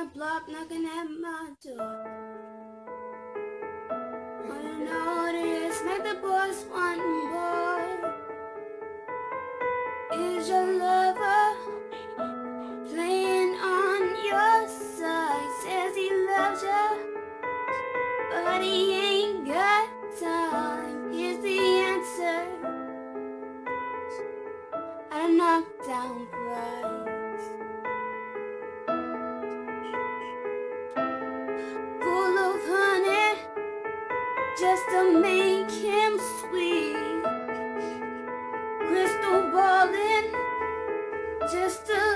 the block knocking at my door. You know make the boys want more. Is your lover playing on your side? Says he loves you, but he ain't got time. Here's the answer. At a knockdown price. Just to make him sweet. Crystal balling, just to